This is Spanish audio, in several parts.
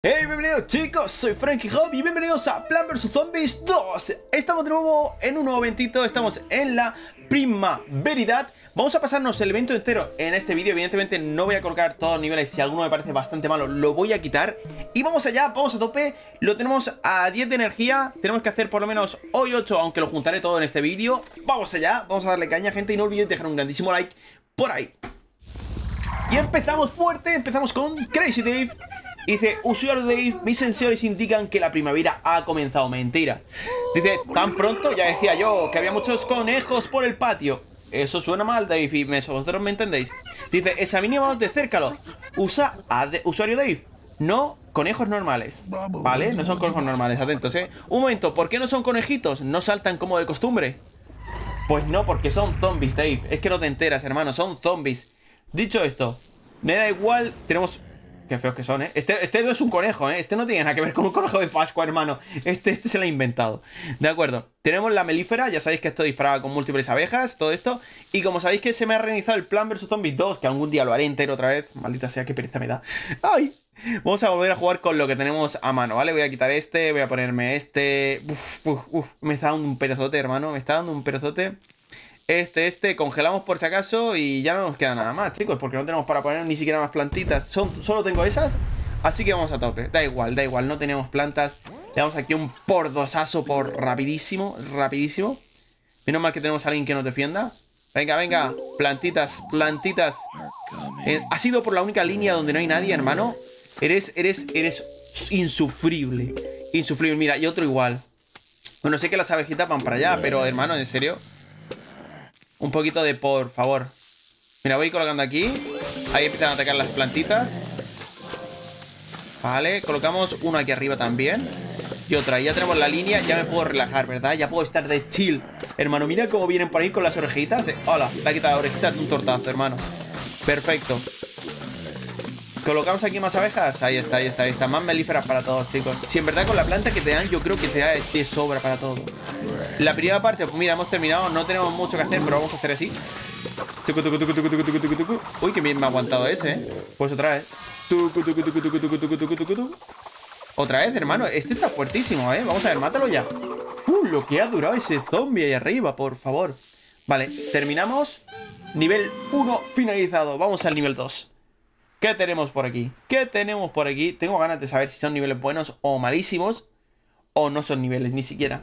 Hey, bienvenidos chicos, soy Frankie Hop y bienvenidos a Plan vs. Zombies 2 Estamos de nuevo en un nuevo eventito, estamos en la primaveridad. Vamos a pasarnos el evento entero en este vídeo. Evidentemente no voy a colocar todos los niveles, si alguno me parece bastante malo lo voy a quitar. Y vamos allá, vamos a tope, lo tenemos a 10 de energía. Tenemos que hacer por lo menos hoy 8, aunque lo juntaré todo en este vídeo. Vamos allá, vamos a darle caña gente. Y no olvidéis dejar un grandísimo like por ahí. Y empezamos fuerte, empezamos con Crazy Dave Dice, usuario Dave, mis sensores indican que la primavera ha comenzado. Mentira. Dice, tan pronto, ya decía yo, que había muchos conejos por el patio. Eso suena mal, Dave, y vosotros me entendéis. Dice, examinemos de cerca Usa a usuario Dave. No conejos normales. ¿Vale? No son conejos normales, atentos, ¿eh? Un momento, ¿por qué no son conejitos? ¿No saltan como de costumbre? Pues no, porque son zombies, Dave. Es que no te enteras, hermano, son zombies. Dicho esto, me da igual, tenemos Qué feos que son, ¿eh? Este, este es un conejo, ¿eh? Este no tiene nada que ver con un conejo de Pascua, hermano. Este, este se lo ha inventado. De acuerdo. Tenemos la melífera. Ya sabéis que esto disparaba con múltiples abejas, todo esto. Y como sabéis que se me ha reiniciado el Plan vs Zombies 2, que algún día lo haré entero otra vez. Maldita sea, qué pereza me da. ¡Ay! Vamos a volver a jugar con lo que tenemos a mano, ¿vale? Voy a quitar este, voy a ponerme este... Uf, uf, uf. Me está dando un perezote, hermano. Me está dando un perezote. Este, este, congelamos por si acaso y ya no nos queda nada más, chicos, porque no tenemos para poner ni siquiera más plantitas. Solo tengo esas, así que vamos a tope. Da igual, da igual, no tenemos plantas. Le damos aquí un pordosazo por rapidísimo, rapidísimo. Menos mal que tenemos a alguien que nos defienda. Venga, venga, plantitas, plantitas. Eh, ha sido por la única línea donde no hay nadie, hermano. Eres, eres, eres insufrible. Insufrible, mira, y otro igual. Bueno, sé que las abejitas van para allá, pero hermano, en serio... Un poquito de por favor. Mira, voy colocando aquí. Ahí empiezan a atacar las plantitas. Vale, colocamos uno aquí arriba también. Y otra, ya tenemos la línea, ya me puedo relajar, ¿verdad? Ya puedo estar de chill. Hermano, mira cómo vienen por ahí con las orejitas. Eh, hola, le ha quitado la orejita de un tortazo, hermano. Perfecto. ¿Colocamos aquí más abejas? Ahí está, ahí está, ahí está. Más melíferas para todos, chicos. Si en verdad con la planta que te dan, yo creo que te da de sobra para todo. La primera parte, pues mira, hemos terminado. No tenemos mucho que hacer, pero vamos a hacer así. Uy, que bien me ha aguantado ese, ¿eh? Pues otra vez. Otra vez, hermano. Este está fuertísimo, ¿eh? Vamos a ver, mátalo ya. Uh, lo que ha durado ese zombie ahí arriba, por favor. Vale, terminamos. Nivel 1 finalizado. Vamos al nivel 2. ¿Qué tenemos por aquí? ¿Qué tenemos por aquí? Tengo ganas de saber si son niveles buenos o malísimos. O no son niveles ni siquiera.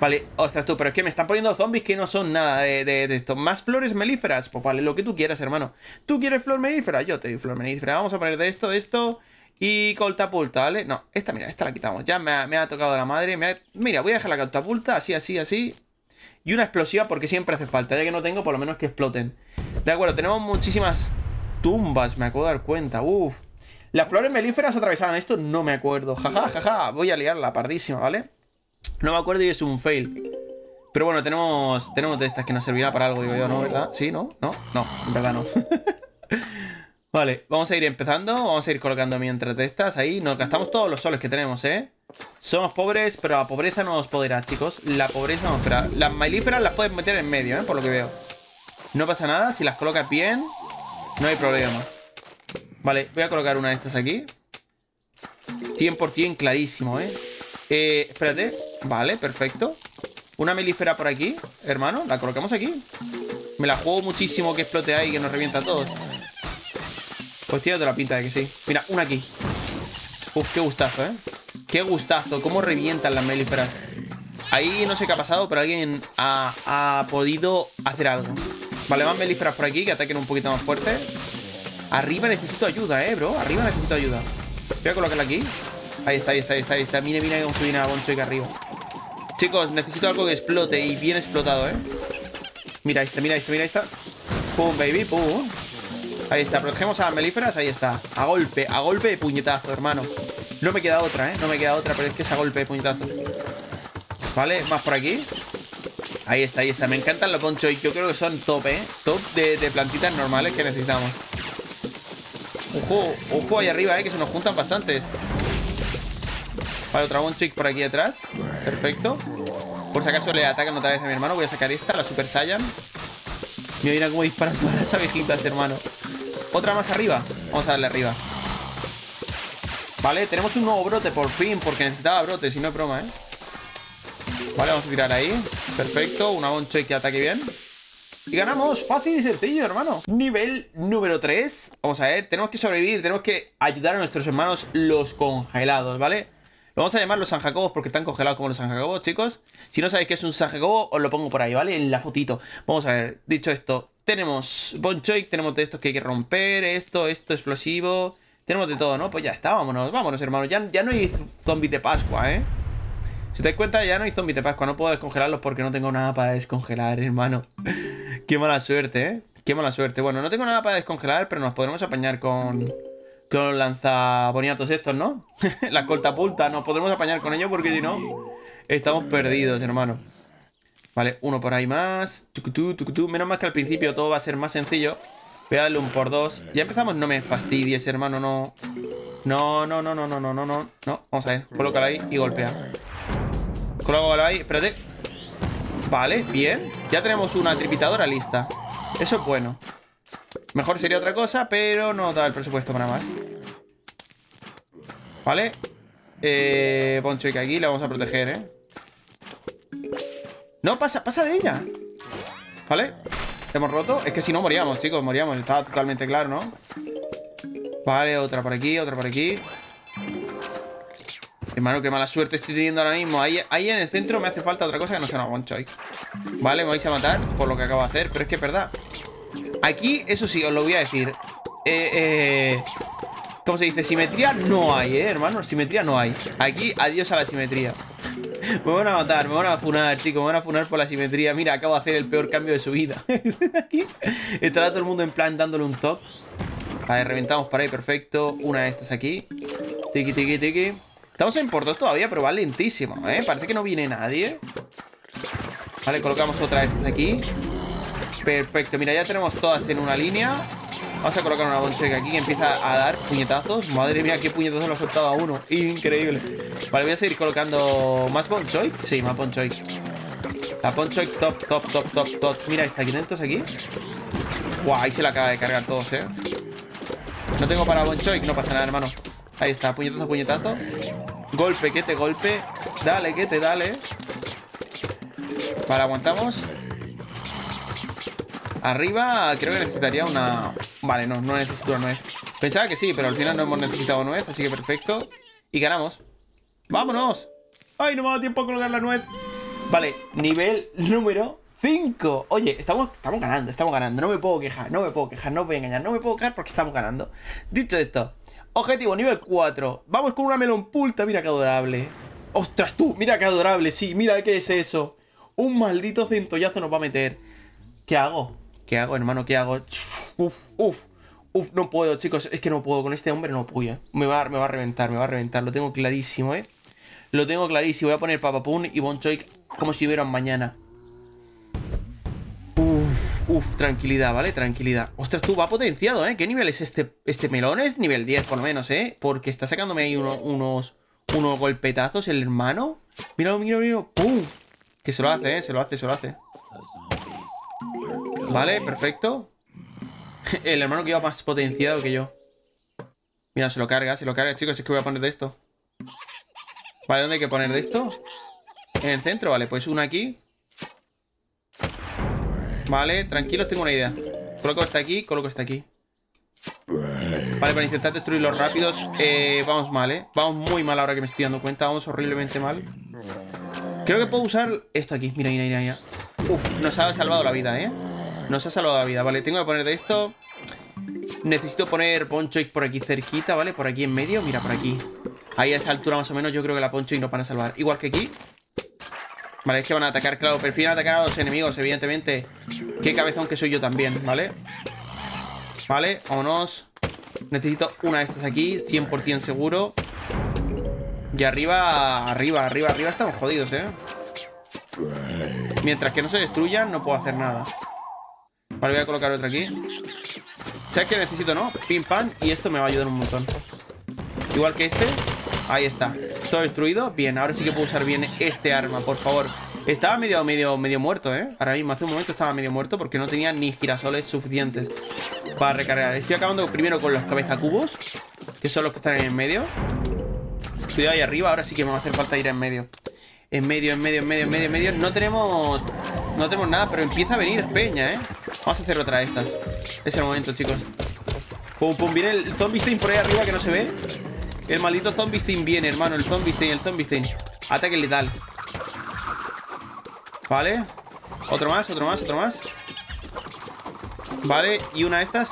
Vale, ostras tú, pero es que me están poniendo zombies que no son nada de, esto. Más flores melíferas. Pues vale, lo que tú quieras, hermano. ¿Tú quieres flor melífera? Yo te doy flor melífera. Vamos a poner de esto, esto y coltapulta, ¿vale? No, esta, mira, esta la quitamos. Ya me ha, tocado la madre. Mira, voy a dejar la coltapulta así, así, así. Y una explosiva porque siempre hace falta. Ya que no tengo, por lo menos que exploten. De acuerdo, tenemos muchísimas tumbas, me acabo de dar cuenta. Uf. Las flores melíferas atravesaban esto, no me acuerdo. Jaja, jaja, voy a liarla, pardísima, ¿vale? No me acuerdo y es un fail. Pero bueno, tenemos tenemos de estas que nos servirá para algo, digo yo, ¿no? ¿Verdad? ¿Sí? ¿No? ¿No? No, en verdad no. vale, vamos a ir empezando. Vamos a ir colocando mientras de estas ahí. Nos gastamos todos los soles que tenemos, ¿eh? Somos pobres, pero la pobreza no nos podrá, chicos. La pobreza no espera. Las melíferas las puedes meter en medio, ¿eh? Por lo que veo. No pasa nada si las colocas bien. No hay problema. Vale, voy a colocar una de estas aquí. 100% clarísimo, ¿eh? ¿eh? Espérate. Vale, perfecto. Una melífera por aquí, hermano. La colocamos aquí. Me la juego muchísimo que explote ahí que nos revienta a todos. Pues tiene toda la pinta de que sí. Mira, una aquí. Uf, qué gustazo, ¿eh? Qué gustazo. Cómo revientan las melíferas. Ahí no sé qué ha pasado, pero alguien ha, ha podido hacer algo. Vale, más melíferas por aquí que ataquen un poquito más fuerte. Arriba necesito ayuda, eh, bro. Arriba necesito ayuda. Voy a colocarla aquí. Ahí está, ahí está, ahí está, ahí está. Mire, mire cómo viene a Boncho aquí arriba. Chicos, necesito algo que explote y bien explotado, eh. Mira, está, mira, está, mira, está. Pum, baby, pum. Ahí está, protegemos a las melíferas, ahí está. A golpe, a golpe de puñetazo, hermano. No me queda otra, eh. No me queda otra, pero es que es a golpe de puñetazo. Vale, más por aquí. Ahí está, ahí está. Me encantan los ponchos. Yo creo que son top, ¿eh? Top de, plantitas normales que necesitamos. Ojo, ojo ahí arriba, ¿eh? Que se nos juntan bastantes. Vale, otra Bonchoy por aquí atrás. Perfecto. Por si acaso le atacan otra vez a mi hermano, voy a sacar esta, la Super Saiyan. Mira cómo disparan todas las abejitas, hermano. Otra más arriba. Vamos a darle arriba. Vale, tenemos un nuevo brote por fin, porque necesitaba brote, si no es broma, ¿eh? Vale, vamos a tirar ahí. Perfecto, una boncho que ataque bien. Y ganamos, fácil y sencillo, hermano Nivel número 3 Vamos a ver, tenemos que sobrevivir, tenemos que ayudar a nuestros hermanos los congelados, ¿vale? Vamos a llamar los San Jacobos porque están congelados como los San Jacobos, chicos Si no sabéis qué es un San Jacobo, os lo pongo por ahí, ¿vale? En la fotito Vamos a ver, dicho esto Tenemos Bonchoy, tenemos de estos que hay que romper Esto, esto, explosivo Tenemos de todo, ¿no? Pues ya está, vámonos, vámonos, hermano Ya, ya no hay zombies de Pascua, ¿eh? Si te das cuenta, ya no hay zombies de Pascua No puedo descongelarlos porque no tengo nada para descongelar, hermano Qué mala suerte, ¿eh? Qué mala suerte. Bueno, no tengo nada para descongelar, pero nos podremos apañar con... Con lanzaboniatos estos, ¿no? la coltapulta, nos podremos apañar con ellos porque si no... Estamos perdidos, hermano. Vale, uno por ahí más. Menos mal que al principio todo va a ser más sencillo. Voy un por dos. Ya empezamos. No me fastidies, hermano, no. No, no, no, no, no, no, no, no. No, vamos a ver. Colócalo ahí y golpea. Colócalo ahí. Espérate. Vale, bien. Ya tenemos una tripitadora lista. Eso es bueno. Mejor sería otra cosa, pero no da el presupuesto para más. Vale. Eh, Poncho que aquí la vamos a proteger, ¿eh? No, pasa, pasa de ella. ¿Vale? ¿Hemos roto? Es que si no moríamos, chicos, moríamos. Estaba totalmente claro, ¿no? Vale, otra por aquí, otra por aquí. Hermano, qué mala suerte estoy teniendo ahora mismo. Ahí, ahí en el centro me hace falta otra cosa que no sea una Bonchoy. Vale, me vais a matar por lo que acabo de hacer. Pero es que es verdad. Aquí, eso sí, os lo voy a decir. Eh, eh... ¿Cómo se dice? Simetría no hay, ¿eh, hermano? Simetría no hay. Aquí, adiós a la simetría. me van a matar, me van a funar, chicos. Me van a funar por la simetría. Mira, acabo de hacer el peor cambio de su vida. Aquí estará todo el mundo en plan dándole un top. Vale, reventamos por ahí, perfecto. Una de estas aquí. Tiki, tiki, tiki. Estamos en por dos todavía, pero va lentísimo, ¿eh? Parece que no viene nadie. Vale, colocamos otra de estas aquí. Perfecto, mira, ya tenemos todas en una línea. Vamos a colocar una boncheca aquí que empieza a dar puñetazos. Madre mía, qué puñetazos lo ha soltado a uno. Increíble. Vale, voy a seguir colocando más bonchoy. Sí, más bonchoy. La bonchoy top, top, top, top, top. Mira, está 500 aquí. Guau, ahí se la acaba de cargar todos, eh. No tengo para bonchoy, no pasa nada, hermano. Ahí está, puñetazo, puñetazo. Golpe, que te golpe. Dale, que te dale. Vale, aguantamos. Arriba creo que necesitaría una... Vale, no, no necesito una nuez. Pensaba que sí, pero al final no hemos necesitado nuez, así que perfecto. Y ganamos. ¡Vámonos! ¡Ay, no me ha dado tiempo a colocar la nuez! Vale, nivel número 5. Oye, estamos, estamos ganando, estamos ganando. No me puedo quejar, no me puedo quejar, no me voy a engañar. No me puedo quejar porque estamos ganando. Dicho esto, Objetivo nivel 4. Vamos con una melón pulta. Mira qué adorable. ¡Ostras tú! Mira qué adorable. Sí, mira qué es eso. Un maldito centollazo nos va a meter. ¿Qué hago? ¿Qué hago, hermano? ¿Qué hago? Uf, uf. Uf, no puedo, chicos. Es que no puedo. Con este hombre no puedo. Me, va, me va a reventar, me va a reventar. Lo tengo clarísimo, ¿eh? Lo tengo clarísimo. Voy a poner Papapun y Bonchoik como si hubieran mañana. Uf, tranquilidad, ¿vale? Tranquilidad. Ostras, tú, va potenciado, ¿eh? ¿Qué nivel es este? Este melón es nivel 10, por lo menos, ¿eh? Porque está sacándome ahí unos, unos golpetazos el hermano. Mira, mira, mira. ¡Pum! Que se lo hace, ¿eh? Se lo hace, se lo hace. Vale, perfecto. El hermano que iba más potenciado que yo. Mira, se lo carga, se lo carga, chicos. Es que voy a poner de esto. Vale, ¿dónde hay que poner de esto? En el centro, vale. Pues uno aquí. Vale, tranquilos, tengo una idea. Coloco esta aquí, coloco esta aquí. Vale, para intentar destruir los rápidos eh, Vamos mal, ¿eh? Vamos muy mal ahora que me estoy dando cuenta Vamos horriblemente mal Creo que puedo usar esto aquí Mira, mira, mira, mira. Uf, nos ha salvado la vida, ¿eh? Nos ha salvado la vida. Vale, tengo que poner de esto. Necesito poner Ponchoik por aquí cerquita, ¿vale? Por aquí en medio, mira, por aquí. Ahí a esa altura más o menos yo creo que la Ponchoik nos van a salvar. Igual que aquí. Vale, es que van a atacar, claro, prefieren atacar a los enemigos, evidentemente. Qué cabezón que soy yo también, ¿vale? Vale, vámonos. Necesito una de estas aquí, 100% seguro. Y arriba, arriba, arriba, arriba estamos jodidos, ¿eh? Mientras que no se destruyan, no puedo hacer nada Vale, voy a colocar otra aquí ¿Sabes qué necesito, no? Pim, pam, y esto me va a ayudar un montón Igual que este Ahí está. Todo destruido. Bien, ahora sí que puedo usar bien este arma, por favor. Estaba medio, medio, medio muerto, ¿eh? Ahora mismo, hace un momento estaba medio muerto porque no tenía ni girasoles suficientes para recargar. Estoy acabando primero con los cabezacubos, que son los que están en medio. Cuidado ahí arriba, ahora sí que me va a hacer falta ir en medio. En medio, en medio, en medio, en medio, en medio. No tenemos. No tenemos nada, pero empieza a venir peña, ¿eh? Vamos a hacer otra de estas. Es el momento, chicos. Pum, pum, viene el zombie steam por ahí arriba que no se ve. El maldito zombie steam viene, hermano. El zombie steam, el zombie steam. Ataque letal. Vale. Otro más, otro más, otro más. Vale, y una de estas.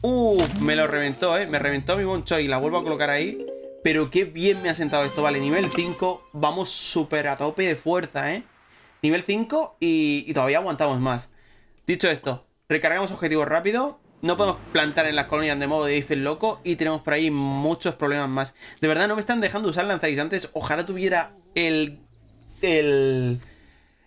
Uf, me lo reventó, eh. Me reventó mi bonchoy. La vuelvo a colocar ahí. Pero qué bien me ha sentado esto. Vale, nivel 5. Vamos súper a tope de fuerza, eh. Nivel 5 y, todavía aguantamos más. Dicho esto, recargamos objetivos rápido. No podemos plantar en las colonias de modo de Eiffel loco. Y tenemos por ahí muchos problemas más. De verdad, no me están dejando usar lanzaguisantes. Ojalá tuviera el... El...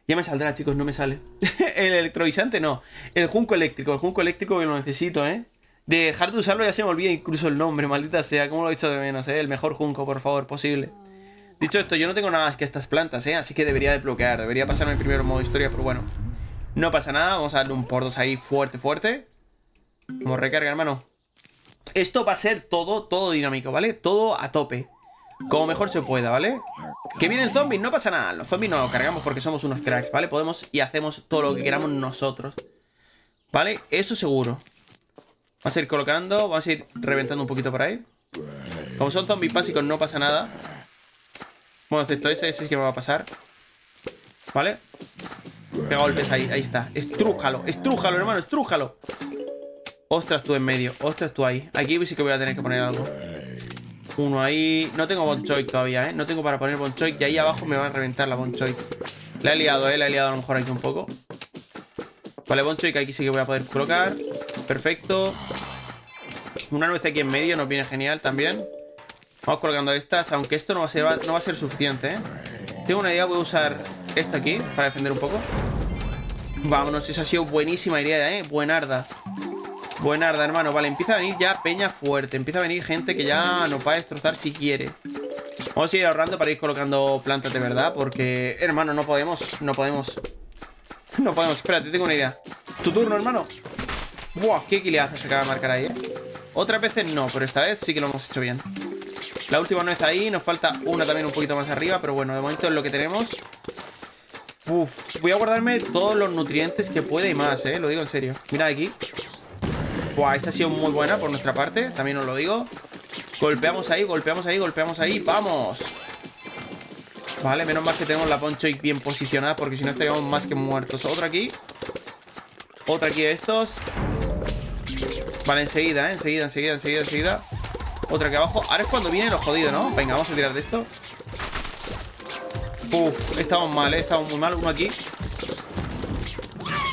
Ya me saldrá, chicos, no me sale. el electrovisante no. El junco eléctrico, el junco eléctrico que lo necesito, ¿eh? De dejar de usarlo ya se me olvida incluso el nombre, maldita sea. ¿Cómo lo he hecho de menos, eh? El mejor junco, por favor, posible. Dicho esto, yo no tengo nada más que estas plantas, ¿eh? Así que debería desbloquear. Debería pasarme primero en modo historia, pero bueno. No pasa nada. Vamos a darle un por dos ahí fuerte, fuerte. Como recarga, hermano. Esto va a ser todo, todo dinámico, ¿vale? Todo a tope. Como mejor se pueda, ¿vale? Que vienen zombies, no pasa nada. Los zombies no los cargamos porque somos unos cracks, ¿vale? Podemos y hacemos todo lo que queramos nosotros. ¿Vale? Eso seguro. Vamos a ir colocando, vamos a ir reventando un poquito por ahí. Como son zombies básicos no pasa nada. Bueno, excepto ese, ese es que me va a pasar. ¿Vale? Pega golpes ahí, ahí está. Estrújalo, estrújalo, hermano, estrújalo. Ostras, tú en medio, ostras, tú ahí. Aquí sí que voy a tener que poner algo. Uno ahí. No tengo Bonchoy todavía, ¿eh? No tengo para poner Bonchoy. Y ahí abajo me va a reventar la Bonchoy. La he liado, ¿eh? La he liado a lo mejor aquí un poco. Vale, Bonchoy que aquí sí que voy a poder colocar. Perfecto. Una nuez aquí en medio nos viene genial también. Vamos colocando estas, aunque esto no va a ser, suficiente, ¿eh? Tengo una idea, voy a usar esto aquí para defender un poco. Vámonos, esa ha sido buenísima idea, ¿eh? Buenarda. Buenarda, hermano. Vale, empieza a venir ya peña fuerte. Empieza a venir gente que ya nos va a destrozar si quiere. Vamos a ir ahorrando para ir colocando plantas de verdad, porque, hermano, no podemos, no podemos. No podemos, espérate, tengo una idea. Tu turno, hermano. Buah, qué equilibrazo se acaba de marcar ahí, ¿eh? Otras veces no, pero esta vez sí que lo hemos hecho bien. La última no está ahí, nos falta una también un poquito más arriba, pero bueno, de momento es lo que tenemos. Uf, voy a guardarme todos los nutrientes que pueda y más, ¿eh? Lo digo en serio. Mira aquí. Buah, esa ha sido muy buena por nuestra parte, también os lo digo. Golpeamos ahí, golpeamos ahí, golpeamos ahí, ¡vamos! Vale, menos mal que tenemos la poncho bien posicionada Porque si no estaríamos más que muertos Otra aquí Otra aquí de estos Vale, enseguida, ¿eh? Enseguida, enseguida, enseguida, enseguida Otra aquí abajo Ahora es cuando viene lo jodido, ¿no? Venga, vamos a tirar de esto Uf, estamos mal, ¿eh? Estamos muy mal Uno aquí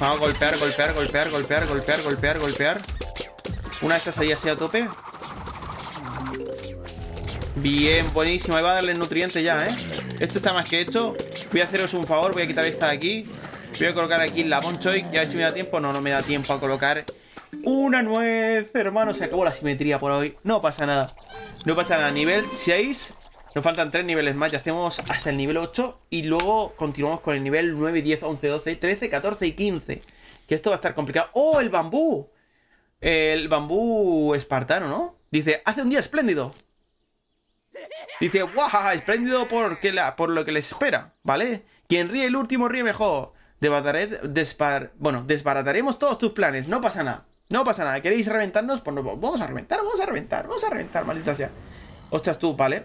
Vamos a golpear, golpear, golpear, golpear, golpear, golpear, golpear Una de estas ahí así a tope Bien, buenísimo. Ahí va a darle nutrientes ya, ¿eh? Esto está más que hecho. Voy a haceros un favor. Voy a quitar esta de aquí. Voy a colocar aquí la Bonchoy. Y a ver si me da tiempo. No, no me da tiempo a colocar una nuez. Hermano, se acabó la simetría por hoy. No pasa nada. No pasa nada. Nivel 6. Nos faltan 3 niveles más. Ya hacemos hasta el nivel 8. Y luego continuamos con el nivel 9, 10, 11, 12, 13, 14 y 15. Que esto va a estar complicado. ¡Oh, el bambú! El bambú espartano, ¿no? Dice, hace un día espléndido. Dice, guau, espléndido por, la, por lo que les espera, ¿vale? Quien ríe el último ríe mejor. bueno, desbarataremos todos tus planes, no pasa nada. No pasa nada, ¿queréis reventarnos? Pues vamos a reventar, vamos a reventar, vamos a reventar, maldita sea. Ostras tú, ¿vale?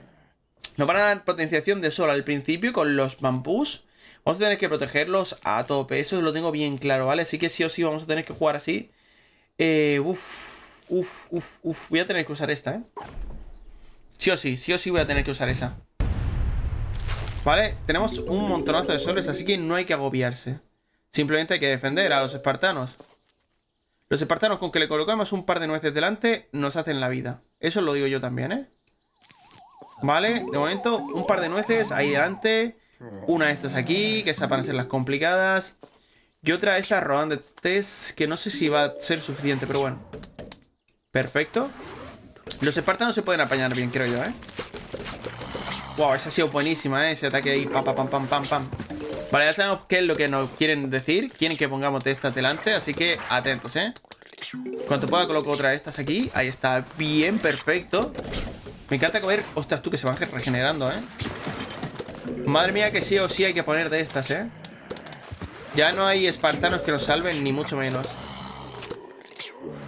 Nos van a dar potenciación de sol al principio con los bambús. Vamos a tener que protegerlos a tope, eso lo tengo bien claro, ¿vale? Así que sí o sí vamos a tener que jugar así. Eh, uf, uf, uf, uf. Voy a tener que usar esta, ¿eh? Sí o sí, sí o sí voy a tener que usar esa Vale, tenemos un montonazo de soles Así que no hay que agobiarse Simplemente hay que defender a los espartanos Los espartanos con que le colocamos un par de nueces delante Nos hacen la vida Eso lo digo yo también, ¿eh? Vale, de momento un par de nueces ahí delante Una de estas aquí Que esas van a ser las complicadas Y otra de estas rodantes Que no sé si va a ser suficiente, pero bueno Perfecto los espartanos se pueden apañar bien, creo yo, ¿eh? Wow, esa ha sido buenísima, ¿eh? Ese ataque ahí, pam, pam, pam, pam, pam. Vale, ya sabemos qué es lo que nos quieren decir. Quieren que pongamos de estas delante, así que atentos, ¿eh? Cuanto pueda coloco otra de estas aquí. Ahí está, bien, perfecto. Me encanta comer... Ostras, tú que se van regenerando, ¿eh? Madre mía que sí o sí hay que poner de estas, ¿eh? Ya no hay espartanos que nos salven, ni mucho menos.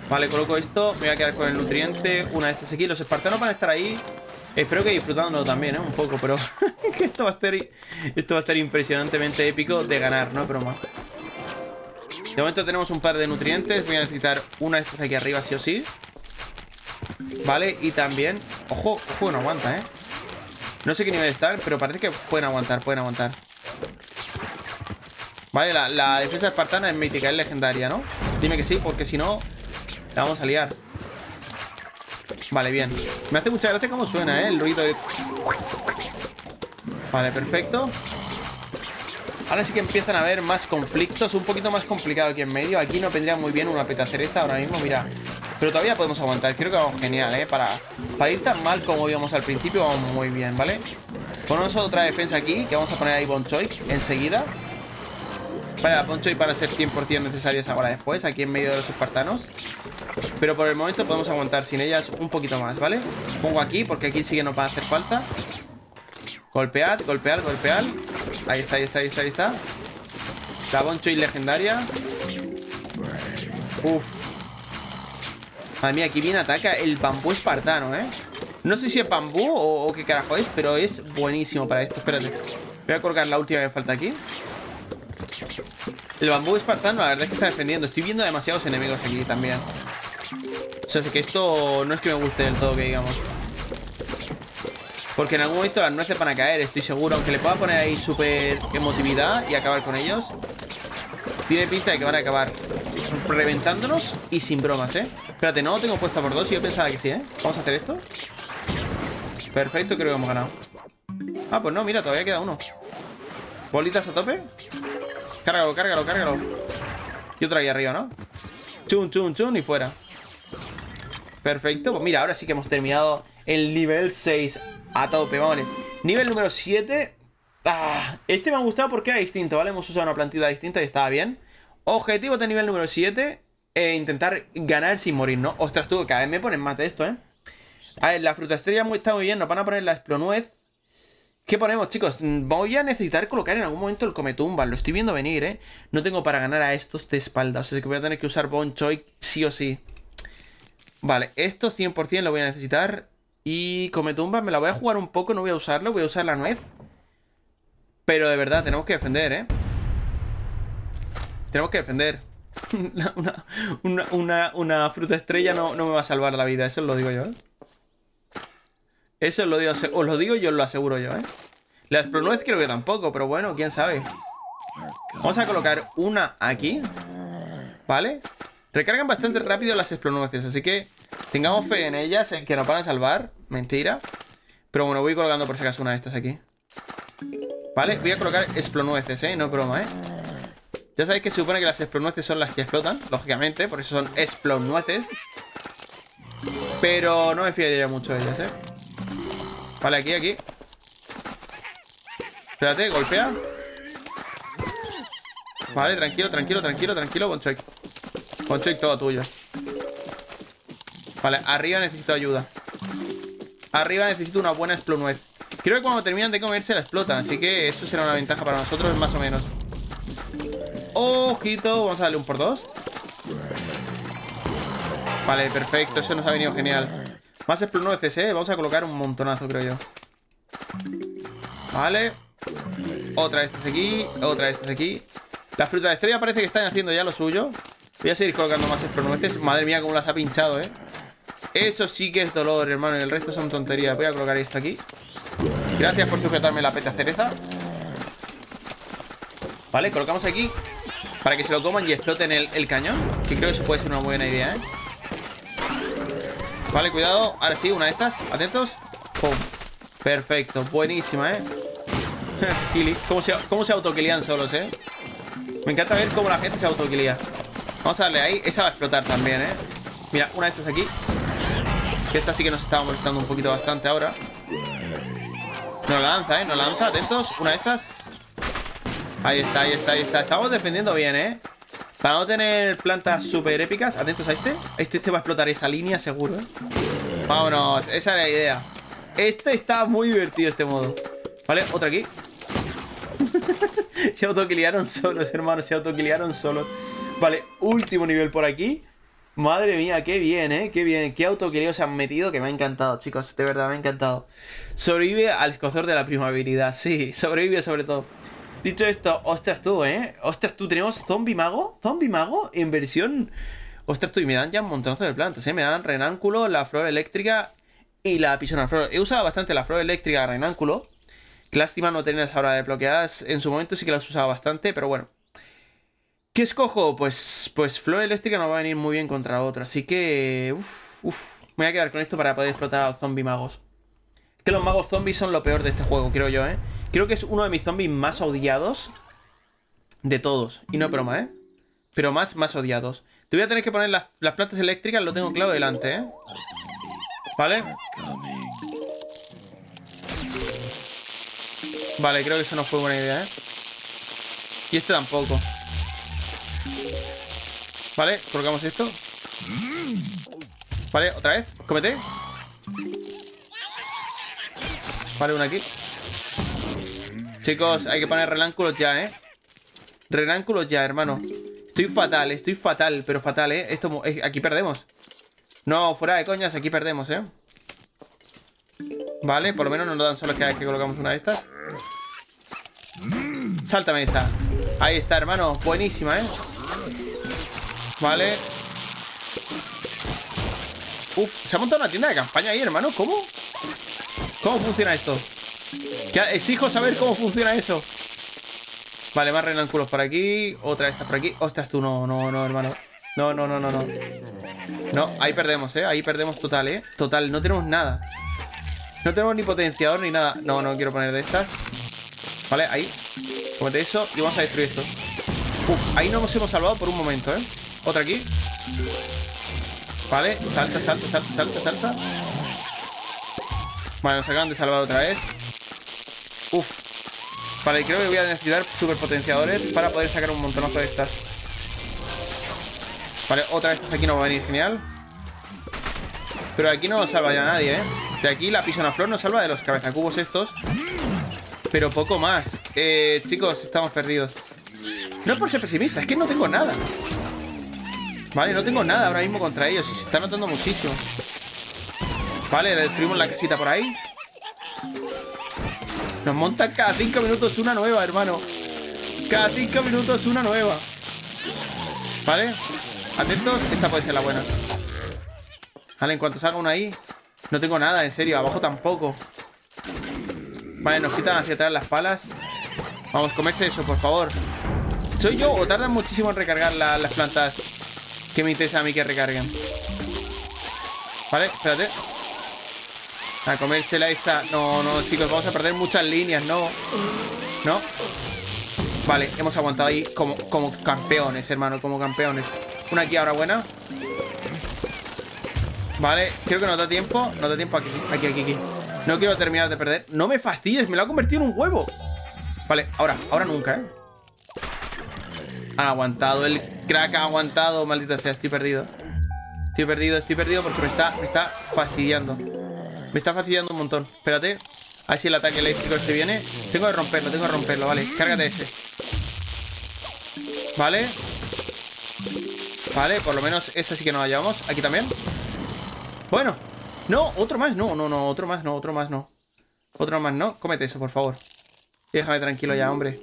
Vale, coloco esto. Me voy a quedar con el nutriente. Una de estas aquí. Los espartanos van a estar ahí. Espero que disfrutándolo también, ¿eh? Un poco, pero... esto va a estar... Esto va a estar impresionantemente épico de ganar, no es broma. De momento tenemos un par de nutrientes. Voy a necesitar una de estas aquí arriba, sí o sí. Vale, y también... Ojo, ojo, no aguanta, ¿eh? No sé qué nivel están, pero parece que pueden aguantar, pueden aguantar. Vale, la, defensa espartana es mítica, es legendaria, ¿no? Dime que sí, porque si no, la vamos a liar. Vale, bien. Me hace mucha gracia cómo suena, ¿eh? El ruido de... Vale, perfecto. Ahora sí que empiezan a haber más conflictos, un poquito más complicado aquí en medio. Aquí no vendría muy bien una petacereza ahora mismo, mira. Pero todavía podemos aguantar. Creo que vamos genial, ¿eh? Para, para ir tan mal como íbamos al principio, vamos muy bien, ¿vale? Ponemos otra defensa aquí, que vamos a poner ahí Bonchoy enseguida. Vale, la Bonchoy para ser 100% necesarias ahora después, aquí en medio de los espartanos. Pero por el momento podemos aguantar sin ellas un poquito más, ¿vale? Pongo aquí, porque aquí sí que nos va a hacer falta. Golpead, golpead, golpead. Ahí está, ahí está, ahí está, ahí está. La Bonchoy legendaria. Uf, Madre mía, aquí viene ataca el bambú espartano, ¿eh? No sé si es bambú o, qué carajo es, pero es buenísimo para esto. Espérate. Voy a colocar la última que falta aquí. El bambú espartano, la verdad es que está defendiendo. Estoy viendo demasiados enemigos aquí también. O sea, es que esto no es que me guste del todo, que digamos. Porque en algún momento las nueces van a caer, estoy seguro. Aunque le pueda poner ahí súper emotividad y acabar con ellos. Tiene pinta de que van a acabar reventándonos y sin bromas, ¿eh? Espérate, no tengo puesta por dos. Yo pensaba que sí, ¿eh? Vamos a hacer esto. Perfecto, creo que hemos ganado. Ah, pues no, mira, todavía queda uno. Bolitas a tope. Cárgalo, cárgalo, cárgalo. Y otra ahí arriba, ¿no? Chun, chun, chun y fuera. Perfecto. Pues mira, ahora sí que hemos terminado el nivel 6 a tope, vamos. Nivel número 7. Ah, este me ha gustado porque era distinto, ¿vale? Hemos usado una plantilla distinta y estaba bien. Objetivo de nivel número 7 e intentar ganar sin morir, ¿no? Ostras, tú, cada vez me ponen más de esto, ¿eh? A ver, la fruta estrella está muy bien. Nos van a poner la esplonuez. ¿Qué ponemos, chicos? Voy a necesitar colocar en algún momento el cometumba. Lo estoy viendo venir, ¿eh? No tengo para ganar a estos de espalda. O sea, que voy a tener que usar Bonchoy sí o sí. Vale, esto 100% lo voy a necesitar. Y cometumba me la voy a jugar un poco. No voy a usarlo. Voy a usar la nuez. Pero de verdad, tenemos que defender, ¿eh? Tenemos que defender. una, fruta estrella no, me va a salvar la vida, eso lo digo yo, ¿eh? Eso lo digo, os lo digo y os lo aseguro yo, ¿eh? La explonuez creo que tampoco, pero bueno, quién sabe. Vamos a colocar una aquí. ¿Vale? Recargan bastante rápido las explonueces, así que tengamos fe en ellas, en que nos van a salvar. Mentira. Pero bueno, voy colocando por si acaso una de estas aquí. ¿Vale? Voy a colocar explonueces, ¿eh? No broma, ¿eh? Ya sabéis que se supone que las explonueces son las que explotan, lógicamente, por eso son explonueces. Pero no me fiaría mucho de ellas, ¿eh? Vale, aquí, aquí. Espérate, golpea. Vale, tranquilo, tranquilo, tranquilo, tranquilo, Bonchoik. Bonchoik, todo tuyo. Vale, arriba necesito ayuda. Arriba necesito una buena explonuez. Creo que cuando terminan de comerse la explotan, así que eso será una ventaja para nosotros, más o menos. Ojito, vamos a darle un por dos Vale, perfecto, eso nos ha venido genial Más explonueces, eh, vamos a colocar un montonazo, creo yo. Vale. Otra de estas aquí, otra de estas aquí. La fruta de estrella parece que están haciendo ya lo suyo. Voy a seguir colocando más explonueces Madre mía, cómo las ha pinchado, eh. Eso sí que es dolor, hermano El resto son tonterías. Voy a colocar esto aquí. Gracias por sujetarme la peta cereza. Vale, colocamos aquí para que se lo coman y exploten el, cañón Que creo que eso puede ser una buena idea, ¿eh? Vale, cuidado. Ahora sí, una de estas, atentos. Pum, perfecto, buenísima, ¿eh? ¿Cómo se, cómo se autoquilían solos, eh? Me encanta ver cómo la gente se autoquilía Vamos a darle ahí, esa va a explotar también, eh Mira, una de estas aquí. Que esta sí que nos estaba molestando un poquito bastante ahora. Nos lanza, eh, nos lanza, atentos. Una de estas. Ahí está, ahí está, ahí está. Estamos defendiendo bien, ¿eh? Para no tener plantas súper épicas Atentos a este Este, este va a explotar esa línea seguro, ¿eh? Vámonos, esa es la idea Este está muy divertido, este modo. Vale, otra aquí. se autoquiliaron solos, hermanos. Se autoquiliaron solos. Vale, último nivel por aquí. Madre mía, qué bien, ¿eh? Qué bien. Qué autoquileo se han metido que me ha encantado, chicos. De verdad, me ha encantado. Sobrevive al escozor de la primavera. Sí, sobrevive sobre todo. Dicho esto, ostras tú, ¿eh? Ostras tú, tenemos zombie mago. Zombie mago en versión... Ostras tú, y me dan ya un montonazo de plantas, ¿eh? Me dan renánculo, la flor eléctrica y la pisona flor. He usado bastante la flor eléctrica, renánculo. lástima no tenerlas ahora desbloqueadas. En su momento sí que las usaba bastante, pero bueno. ¿Qué escojo? Pues, pues flor eléctrica no va a venir muy bien contra otra. Así que... Uf, uf. Me voy a quedar con esto para poder explotar a zombie magos. Que los magos zombies son lo peor de este juego, creo yo, ¿eh? Creo que es uno de mis zombies más odiados de todos. Y no es broma, ¿eh? Pero más, más odiados. Te voy a tener que poner las, las plantas eléctricas, lo tengo claro delante, ¿eh? ¿Vale? Vale, creo que eso no fue buena idea, ¿eh? Y este tampoco. Vale, colocamos esto. Vale, otra vez. Cómete. Vale, una aquí. Chicos, hay que poner relánculos ya, ¿eh? Relánculos ya, hermano. Estoy fatal, estoy fatal, pero fatal, ¿eh? Esto, eh, aquí perdemos. No, fuera de coñas, aquí perdemos, ¿eh? Vale, por lo menos nos lo dan solo cada vez que colocamos una de estas. Sáltame esa. Ahí está, hermano. Buenísima, ¿eh? Vale. Uf, se ha montado una tienda de campaña ahí, hermano. ¿Cómo? ¿Cómo funciona esto? Exijo saber cómo funciona eso. Vale, más renánculos por aquí. Otra de estas por aquí. Ostras, tú no, no, no, hermano. No, no, no, no, no. No, ahí perdemos, ¿eh? Ahí perdemos total, ¿eh? Total, no tenemos nada. No tenemos ni potenciador ni nada. No, no quiero poner de estas. Vale, ahí. Comete eso y vamos a destruir esto. Ahí nos hemos salvado por un momento, ¿eh? Otra aquí. Vale, salta, salta, salta, salta, salta. Vale, nos acaban de salvar otra vez. Vale, creo que voy a necesitar superpotenciadores para poder sacar un montonazo de estas. Vale, otra vez aquí no va a venir genial. Pero aquí no salva ya nadie, ¿eh? De aquí la pisona flor nos salva de los cabezacubos estos. Pero poco más. Eh, chicos, estamos perdidos. No por ser pesimista, es que no tengo nada. Vale, no tengo nada ahora mismo contra ellos y se está notando muchísimo. Vale, destruimos la casita por ahí. Nos montan cada cinco minutos una nueva, hermano. Cada cinco minutos una nueva. ¿Vale? Atentos, esta puede ser la buena. Vale, en cuanto salga una ahí. No tengo nada, en serio, abajo tampoco. Vale, nos quitan hacia atrás las palas. Vamos, comerse eso, por favor. ¿Soy yo o tardan muchísimo en recargar las plantas que me interesa a mí que recarguen? Vale, espérate. A comérsela esa. No, no, chicos, vamos a perder muchas líneas, no. ¿No? Vale, hemos aguantado ahí como, como campeones, hermano, como campeones. Una aquí ahora buena. Vale, creo que nos da tiempo. Nos da tiempo aquí, aquí, aquí, aquí. No quiero terminar de perder. No me fastidies, me lo ha convertido en un huevo. Vale, ahora, ahora nunca, ¿eh? Ha aguantado, el crack ha aguantado, maldita sea, estoy perdido. Estoy perdido, estoy perdido porque me está, me está fastidiando. Me está fastidiando un montón. Espérate. A ver si el ataque eléctrico este viene. Tengo que romperlo, tengo que romperlo. Vale, cárgate ese. Vale. Vale, por lo menos esa sí que nos la llevamos. Aquí también. Bueno. No, otro más. No, no, no. Otro más no, otro más no. Otro más no. Cómete eso, por favor. déjame tranquilo ya, hombre.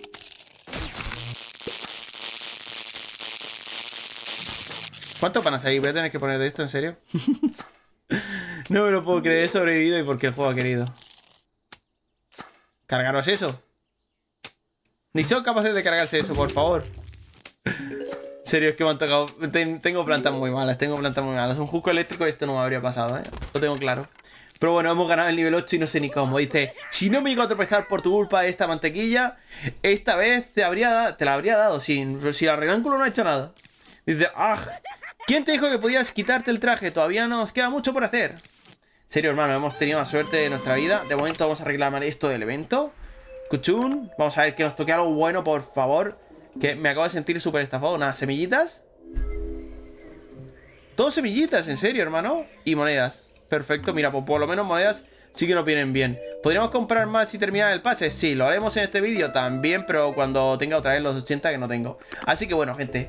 ¿Cuánto panas ahí? Voy a tener que poner de esto, ¿en serio? No me lo puedo creer, he sobrevivido y porque el juego ha querido. Cargaros eso. Ni son capaces de cargarse eso, por favor. En serio, es que me han tocado. tengo plantas muy malas, tengo plantas muy malas. Un juego eléctrico esto no me habría pasado, ¿eh? Lo tengo claro. Pero bueno, hemos ganado el nivel 8 y no sé ni cómo. Dice, si no me iba a tropezar por tu culpa esta mantequilla, esta vez te, habría te la habría dado. sin si la regánculo no ha hecho nada. Dice, ah, ¿quién te dijo que podías quitarte el traje? Todavía nos queda mucho por hacer serio, hermano, hemos tenido la suerte de nuestra vida. De momento vamos a reclamar esto del evento. Cuchun. Vamos a ver que nos toque algo bueno, por favor. Que me acabo de sentir súper estafado. Nada, semillitas. Dos semillitas, en serio, hermano. Y monedas. Perfecto, mira, pues por lo menos monedas sí que nos vienen bien. ¿Podríamos comprar más y terminar el pase? Sí, lo haremos en este vídeo también, pero cuando tenga otra vez los 80 que no tengo. Así que bueno, gente,